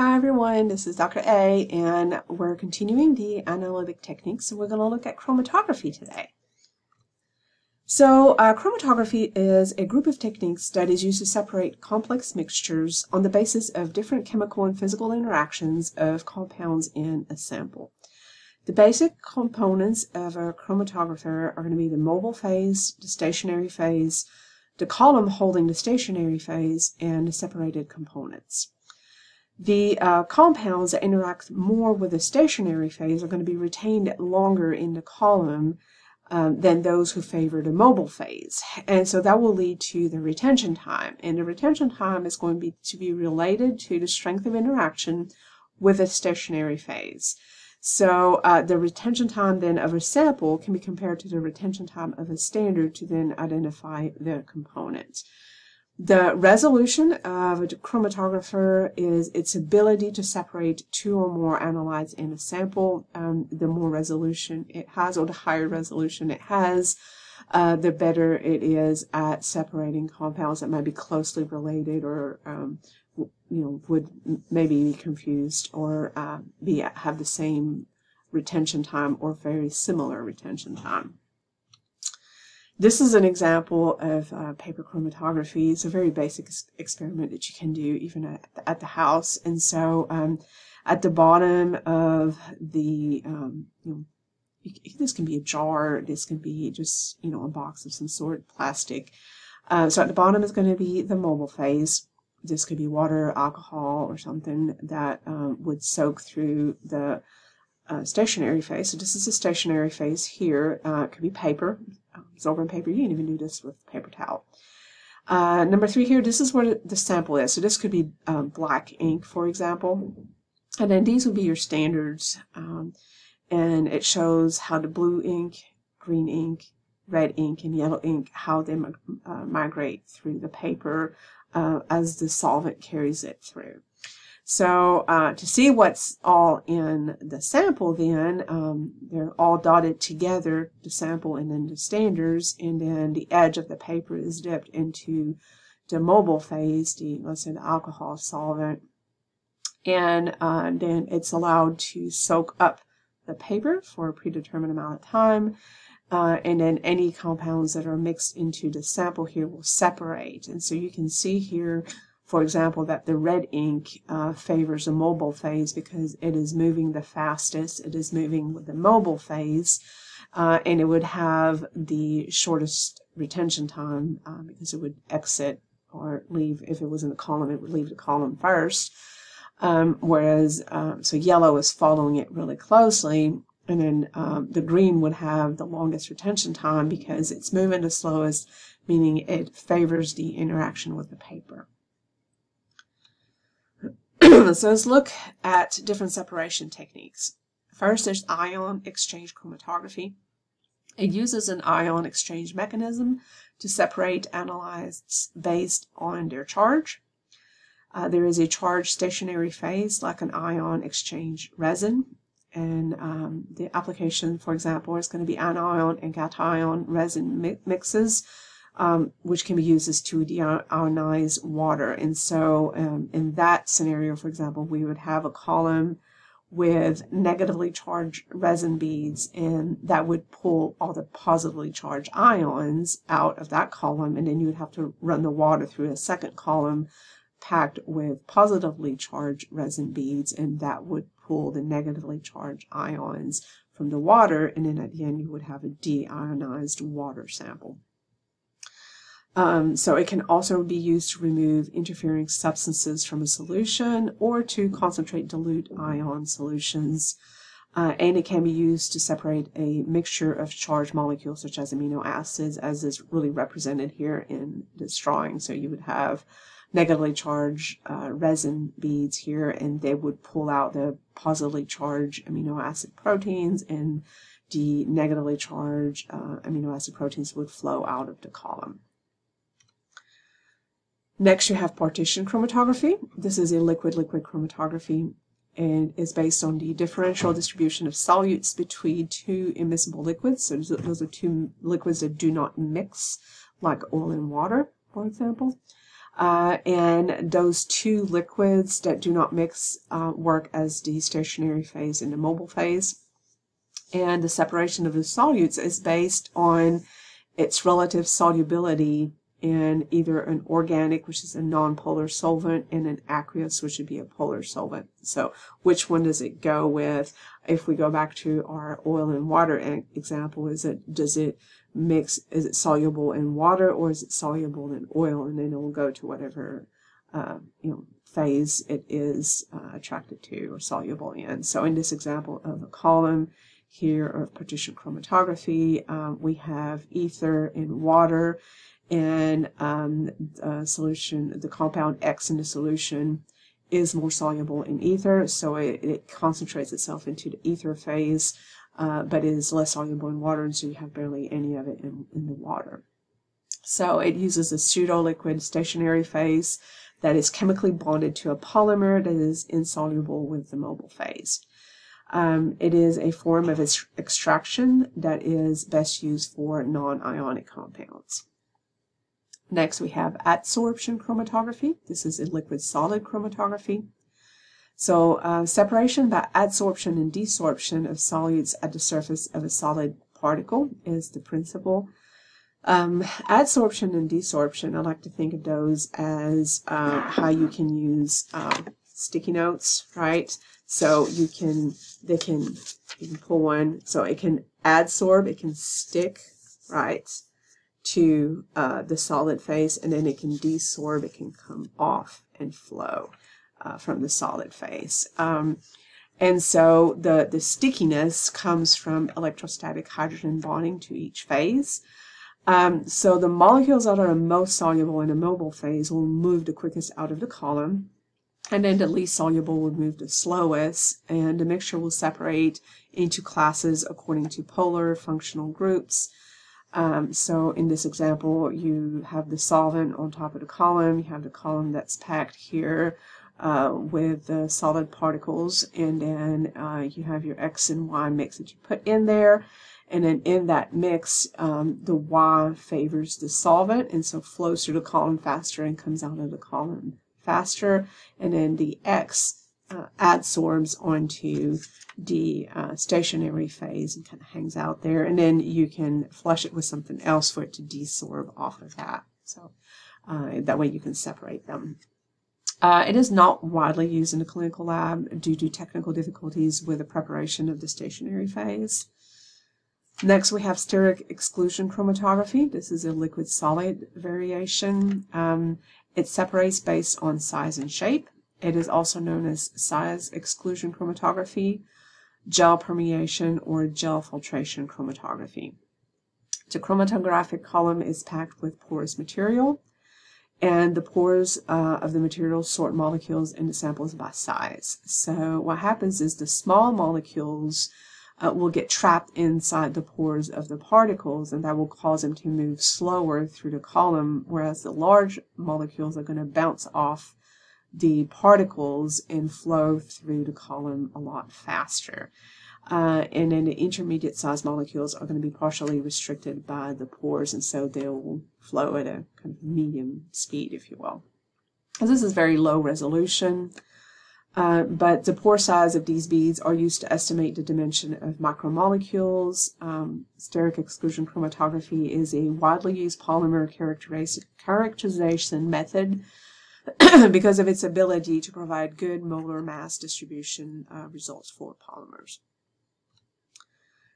Hi everyone, this is Dr. A and we're continuing the analytic techniques and we're going to look at chromatography today. So uh, chromatography is a group of techniques that is used to separate complex mixtures on the basis of different chemical and physical interactions of compounds in a sample. The basic components of a chromatographer are going to be the mobile phase, the stationary phase, the column holding the stationary phase, and the separated components. The uh, compounds that interact more with the stationary phase are going to be retained longer in the column um, than those who favor the mobile phase. And so that will lead to the retention time. And the retention time is going to be, to be related to the strength of interaction with the stationary phase. So uh, the retention time then of a sample can be compared to the retention time of a standard to then identify the components. The resolution of a chromatographer is its ability to separate two or more analytes in a sample. Um, the more resolution it has, or the higher resolution it has, uh, the better it is at separating compounds that might be closely related or um, you know would maybe be confused or uh, be have the same retention time or very similar retention time. This is an example of uh, paper chromatography. It's a very basic experiment that you can do even at, at the house. And so um, at the bottom of the, um, you know, this can be a jar, this can be just, you know, a box of some sort, plastic. Uh, so at the bottom is going to be the mobile phase. This could be water, alcohol, or something that um, would soak through the uh, stationary phase. So this is a stationary phase here. Uh, it could be paper, absorbent paper. You can even do this with paper towel. Uh, number three here, this is where the sample is. So this could be um, black ink, for example. And then these would be your standards. Um, and it shows how the blue ink, green ink, red ink, and yellow ink, how they uh, migrate through the paper uh, as the solvent carries it through. So uh, to see what's all in the sample then, um, they're all dotted together, the sample and then the standards, and then the edge of the paper is dipped into the mobile phase, the, let's say the alcohol solvent, and uh, then it's allowed to soak up the paper for a predetermined amount of time. Uh, and then any compounds that are mixed into the sample here will separate. And so you can see here for example, that the red ink uh, favors a mobile phase because it is moving the fastest. It is moving with the mobile phase, uh, and it would have the shortest retention time uh, because it would exit or leave, if it was in the column, it would leave the column first. Um, whereas, um, so yellow is following it really closely, and then um, the green would have the longest retention time because it's moving the slowest, meaning it favors the interaction with the paper. so let's look at different separation techniques. First, there's ion exchange chromatography. It uses an ion exchange mechanism to separate analytes based on their charge. Uh, there is a charged stationary phase like an ion exchange resin. And um, the application, for example, is going to be anion and cation resin mi mixes um, which can be used as to deionize water. And so um, in that scenario, for example, we would have a column with negatively charged resin beads and that would pull all the positively charged ions out of that column and then you would have to run the water through a second column packed with positively charged resin beads and that would pull the negatively charged ions from the water and then at the end you would have a deionized water sample. Um, so it can also be used to remove interfering substances from a solution or to concentrate dilute ion solutions. Uh, and it can be used to separate a mixture of charged molecules such as amino acids as is really represented here in this drawing. So you would have negatively charged uh, resin beads here and they would pull out the positively charged amino acid proteins and the negatively charged uh, amino acid proteins would flow out of the column. Next, you have partition chromatography. This is a liquid-liquid chromatography and is based on the differential distribution of solutes between two immiscible liquids. So those are two liquids that do not mix, like oil and water, for example. Uh, and those two liquids that do not mix uh, work as the stationary phase and the mobile phase. And the separation of the solutes is based on its relative solubility in either an organic, which is a nonpolar solvent, and an aqueous, which would be a polar solvent. So which one does it go with? If we go back to our oil and water example, is it does it mix, is it soluble in water or is it soluble in oil? And then it will go to whatever uh, you know phase it is uh, attracted to or soluble in. So in this example of a column here of partition chromatography, um, we have ether in water and um, the solution, the compound X in the solution is more soluble in ether, so it, it concentrates itself into the ether phase, uh, but is less soluble in water, and so you have barely any of it in, in the water. So it uses a pseudo-liquid stationary phase that is chemically bonded to a polymer that is insoluble with the mobile phase. Um, it is a form of extraction that is best used for non-ionic compounds. Next, we have adsorption chromatography. This is a liquid-solid chromatography. So uh, separation by adsorption and desorption of solutes at the surface of a solid particle is the principle. Um, adsorption and desorption, I like to think of those as uh, how you can use uh, sticky notes, right? So you can, they can, you can pull one, so it can adsorb, it can stick, right? To uh, the solid phase and then it can desorb, it can come off and flow uh, from the solid phase. Um, and so the, the stickiness comes from electrostatic hydrogen bonding to each phase. Um, so the molecules that are most soluble in a mobile phase will move the quickest out of the column, and then the least soluble will move the slowest, and the mixture will separate into classes according to polar functional groups. Um, so in this example, you have the solvent on top of the column, you have the column that's packed here uh, with the solid particles, and then uh, you have your X and Y mix that you put in there. And then in that mix, um, the Y favors the solvent, and so flows through the column faster and comes out of the column faster. And then the X uh, adsorbs onto the uh, stationary phase and kind of hangs out there. And then you can flush it with something else for it to desorb off of that. So uh, that way you can separate them. Uh, it is not widely used in the clinical lab due to technical difficulties with the preparation of the stationary phase. Next, we have steric exclusion chromatography. This is a liquid-solid variation. Um, it separates based on size and shape. It is also known as size exclusion chromatography, gel permeation, or gel filtration chromatography. The chromatographic column is packed with porous material, and the pores uh, of the material sort molecules into samples by size. So what happens is the small molecules uh, will get trapped inside the pores of the particles, and that will cause them to move slower through the column, whereas the large molecules are going to bounce off the particles and flow through the column a lot faster. Uh, and then the intermediate size molecules are going to be partially restricted by the pores, and so they'll flow at a kind of medium speed, if you will. this is very low resolution, uh, but the pore size of these beads are used to estimate the dimension of macromolecules. Um, steric exclusion chromatography is a widely used polymer characterization method because of its ability to provide good molar mass distribution uh, results for polymers.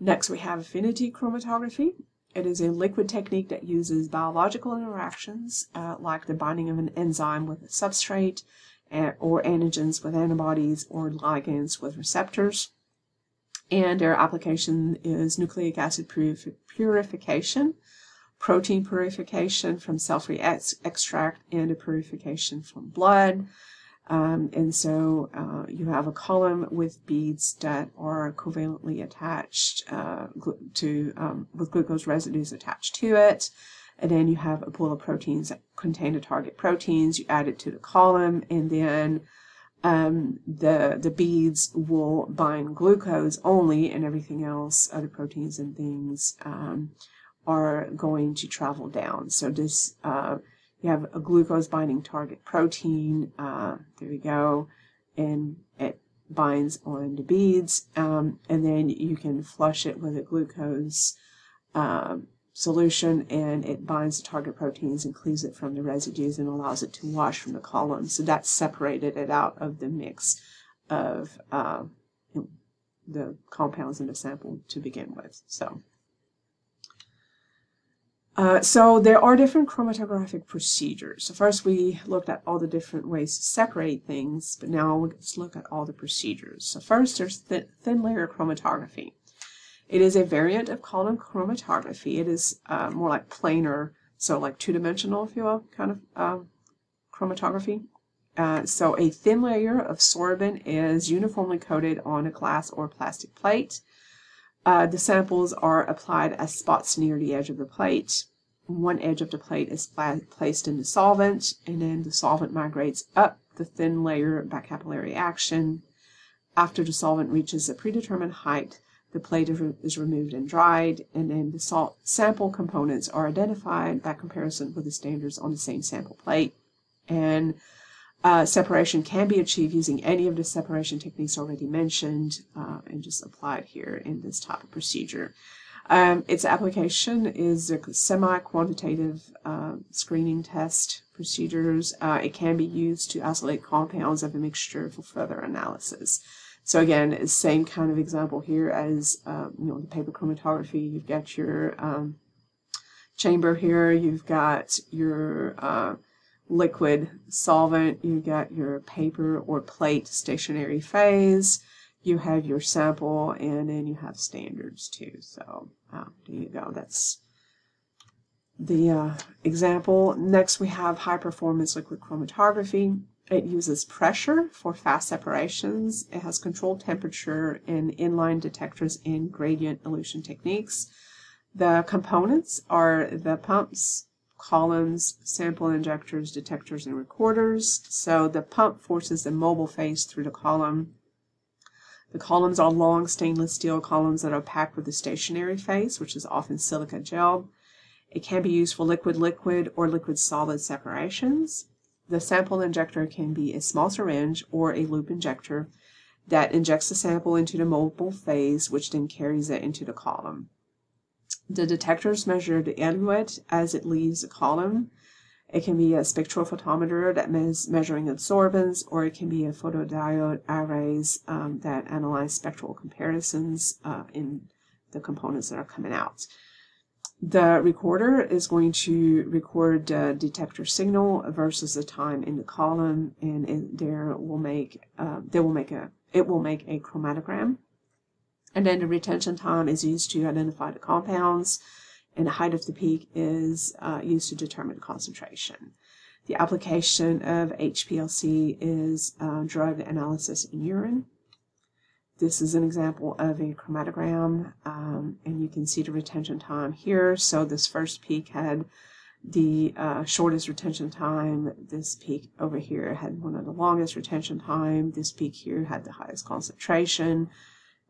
Next, we have affinity chromatography. It is a liquid technique that uses biological interactions, uh, like the binding of an enzyme with a substrate, or antigens with antibodies, or ligands with receptors. And their application is nucleic acid purification, protein purification from cell-free ex extract and a purification from blood. Um, and so uh, you have a column with beads that are covalently attached uh, to um, with glucose residues attached to it. And then you have a pool of proteins that contain the target proteins. You add it to the column, and then um, the the beads will bind glucose only, and everything else, other proteins and things, um, are going to travel down. So this uh, you have a glucose binding target protein. Uh, there we go. And it binds on the beads. Um, and then you can flush it with a glucose um, solution and it binds the target proteins and cleaves it from the residues and allows it to wash from the column. So that separated it out of the mix of uh, the compounds in the sample to begin with. So. Uh, so there are different chromatographic procedures. So first we looked at all the different ways to separate things, but now let's look at all the procedures. So first there's th thin layer chromatography. It is a variant of column chromatography. It is uh, more like planar, so like two-dimensional, if you will, kind of uh, chromatography. So a thin layer of sorbent is uniformly coated on a glass or plastic plate. Uh, the samples are applied as spots near the edge of the plate. One edge of the plate is placed in the solvent, and then the solvent migrates up the thin layer by capillary action. After the solvent reaches a predetermined height, the plate is removed and dried, and then the salt sample components are identified by comparison with the standards on the same sample plate. And uh, separation can be achieved using any of the separation techniques already mentioned uh, and just applied here in this type of procedure. Um, its application is a semi-quantitative uh, screening test procedures. Uh, it can be used to isolate compounds of a mixture for further analysis. So again, same kind of example here as um, you know the paper chromatography. You've got your um, chamber here. You've got your uh, liquid solvent, you got your paper or plate stationary phase, you have your sample, and then you have standards too. So um, there you go. That's the uh, example. Next we have high performance liquid chromatography. It uses pressure for fast separations. It has controlled temperature and inline detectors and gradient elution techniques. The components are the pumps, columns, sample injectors, detectors, and recorders. So the pump forces the mobile phase through the column. The columns are long stainless steel columns that are packed with a stationary phase, which is often silica gel. It can be used for liquid-liquid or liquid-solid separations. The sample injector can be a small syringe or a loop injector that injects the sample into the mobile phase, which then carries it into the column. The detectors measure the eluate as it leaves the column. It can be a spectrophotometer that is measuring absorbance, or it can be a photodiode arrays um, that analyze spectral comparisons uh, in the components that are coming out. The recorder is going to record the detector signal versus the time in the column, and it, there will make uh, they will make a it will make a chromatogram and then the retention time is used to identify the compounds, and the height of the peak is uh, used to determine concentration. The application of HPLC is uh, drug analysis in urine. This is an example of a chromatogram, um, and you can see the retention time here. So this first peak had the uh, shortest retention time. This peak over here had one of the longest retention time. This peak here had the highest concentration.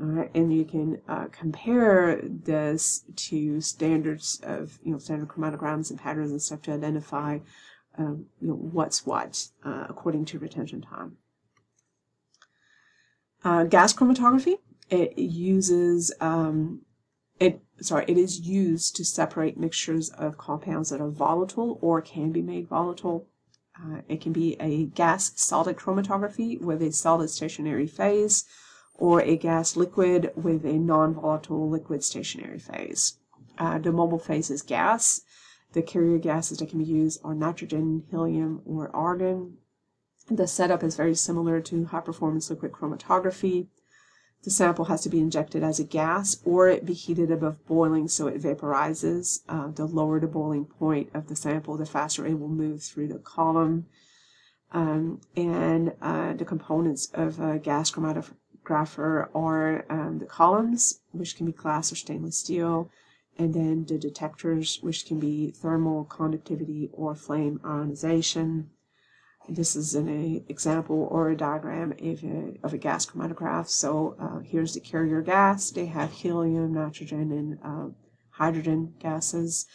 Uh, and you can uh, compare this to standards of, you know, standard chromatograms and patterns and stuff to identify, um, you know, what's what uh, according to retention time. Uh, gas chromatography, it uses, um, it, sorry, it is used to separate mixtures of compounds that are volatile or can be made volatile. Uh, it can be a gas solid chromatography with a solid stationary phase, or a gas liquid with a non-volatile liquid stationary phase. Uh, the mobile phase is gas. The carrier gases that can be used are nitrogen, helium, or argon. The setup is very similar to high performance liquid chromatography. The sample has to be injected as a gas or it be heated above boiling so it vaporizes. Uh, the lower the boiling point of the sample, the faster it will move through the column. Um, and uh, the components of a gas chromatography grapher are um, the columns, which can be glass or stainless steel, and then the detectors, which can be thermal conductivity or flame ionization. This is an example or a diagram of a, of a gas chromatograph. So uh, here's the carrier gas. They have helium, nitrogen, and uh, hydrogen gases.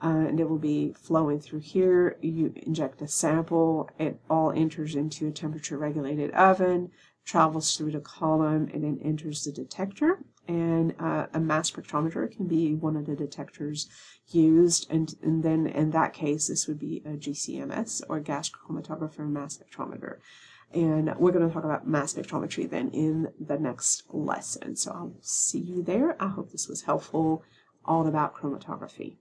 uh, and it will be flowing through here. You inject a sample, it all enters into a temperature regulated oven, travels through the column, and then enters the detector. And uh, a mass spectrometer can be one of the detectors used, and, and then in that case, this would be a GCMS or gas chromatographer mass spectrometer. And we're going to talk about mass spectrometry then in the next lesson. So I'll see you there. I hope this was helpful all about chromatography.